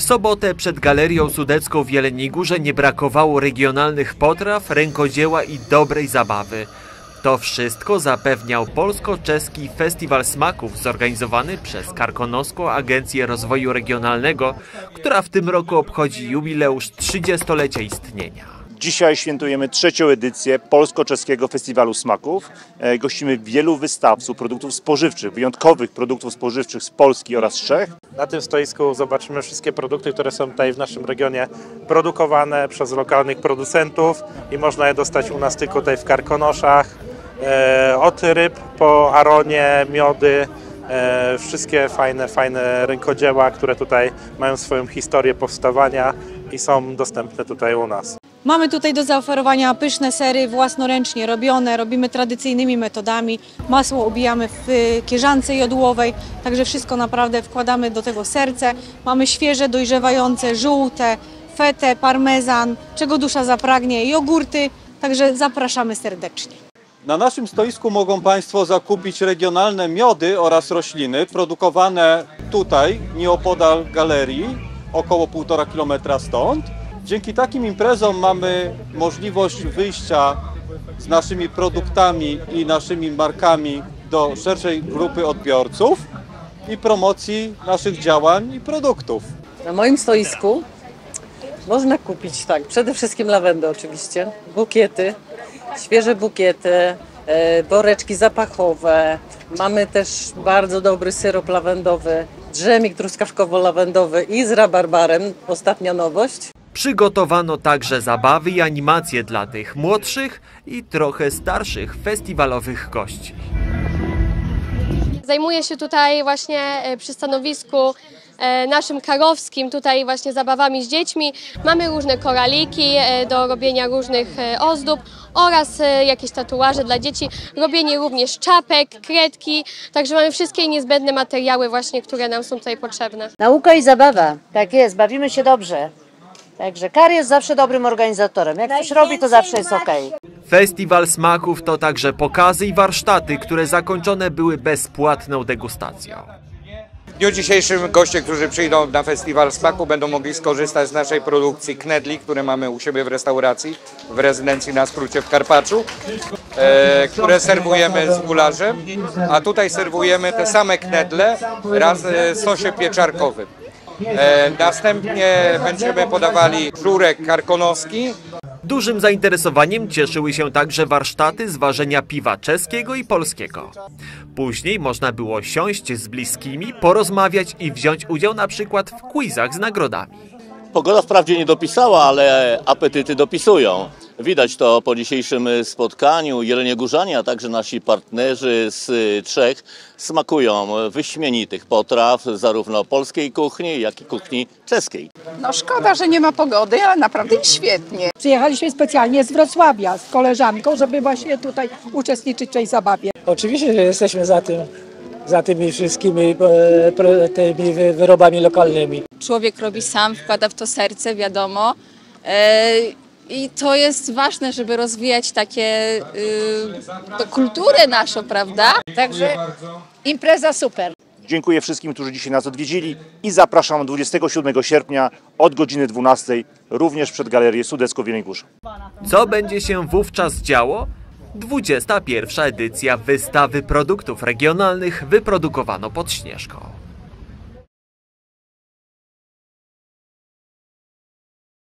W sobotę przed Galerią Sudecką w Jeleniej Górze nie brakowało regionalnych potraw, rękodzieła i dobrej zabawy. To wszystko zapewniał Polsko-Czeski Festiwal Smaków zorganizowany przez Karkonoską Agencję Rozwoju Regionalnego, która w tym roku obchodzi jubileusz 30-lecia istnienia. Dzisiaj świętujemy trzecią edycję Polsko-Czeskiego Festiwalu Smaków. E, Gościmy wielu wystawców produktów spożywczych, wyjątkowych produktów spożywczych z Polski oraz Czech. Na tym stoisku zobaczymy wszystkie produkty, które są tutaj w naszym regionie produkowane przez lokalnych producentów i można je dostać u nas tylko tutaj w Karkonoszach. E, Od ryb po aronie, miody, e, wszystkie fajne, fajne rękodzieła, które tutaj mają swoją historię powstawania i są dostępne tutaj u nas. Mamy tutaj do zaoferowania pyszne sery własnoręcznie robione, robimy tradycyjnymi metodami. Masło ubijamy w kierzance jodłowej, także wszystko naprawdę wkładamy do tego serce. Mamy świeże, dojrzewające, żółte, fetę, parmezan, czego dusza zapragnie, jogurty, także zapraszamy serdecznie. Na naszym stoisku mogą Państwo zakupić regionalne miody oraz rośliny produkowane tutaj, nieopodal galerii, około 1,5 km stąd. Dzięki takim imprezom mamy możliwość wyjścia z naszymi produktami i naszymi markami do szerszej grupy odbiorców i promocji naszych działań i produktów. Na moim stoisku można kupić tak, przede wszystkim lawendę oczywiście, bukiety, świeże bukiety, e, woreczki zapachowe. Mamy też bardzo dobry syrop lawendowy, drzemik truskawkowo-lawendowy i z rabarbarem, ostatnia nowość. Przygotowano także zabawy i animacje dla tych młodszych i trochę starszych festiwalowych gości. Zajmuję się tutaj właśnie e, przy stanowisku e, naszym karowskim, tutaj właśnie zabawami z dziećmi. Mamy różne koraliki e, do robienia różnych ozdób oraz jakieś tatuaże dla dzieci. Robienie również czapek, kredki, także mamy wszystkie niezbędne materiały właśnie, które nam są tutaj potrzebne. Nauka i zabawa. Tak jest, bawimy się dobrze. Także Kar jest zawsze dobrym organizatorem. Jak coś robi, to zawsze jest okej. Festiwal Smaków to także pokazy i warsztaty, które zakończone były bezpłatną degustacją. W dniu dzisiejszym goście, którzy przyjdą na Festiwal Smaku będą mogli skorzystać z naszej produkcji knedli, które mamy u siebie w restauracji, w rezydencji na skrócie w Karpaczu, e, które serwujemy z gularzem, a tutaj serwujemy te same knedle raz w sosie pieczarkowym. E, następnie będziemy podawali żurek karkonoski, Dużym zainteresowaniem cieszyły się także warsztaty z ważenia piwa czeskiego i polskiego. Później można było siąść z bliskimi, porozmawiać i wziąć udział na przykład w quizach z nagrodami. Pogoda wprawdzie nie dopisała, ale apetyty dopisują. Widać to po dzisiejszym spotkaniu. Jelenie Górzanie, a także nasi partnerzy z Czech smakują wyśmienitych potraw zarówno polskiej kuchni, jak i kuchni czeskiej. No szkoda, że nie ma pogody, ale naprawdę świetnie. Przyjechaliśmy specjalnie z Wrocławia z koleżanką, żeby właśnie tutaj uczestniczyć w tej zabawie. Oczywiście, że jesteśmy za tym, za tymi wszystkimi e, tymi wy- wyrobami lokalnymi. człowiek robi sam, wkłada w to serce, wiadomo. I to jest ważne, żeby rozwijać takie y, to kulturę naszą, prawda? Także impreza super. Dziękuję wszystkim, którzy dzisiaj nas odwiedzili i zapraszam 27 sierpnia od godziny 12 również przed Galerię Sudecką w Górze. Co będzie się wówczas działo? 21. edycja wystawy produktów regionalnych wyprodukowano pod Śnieżką.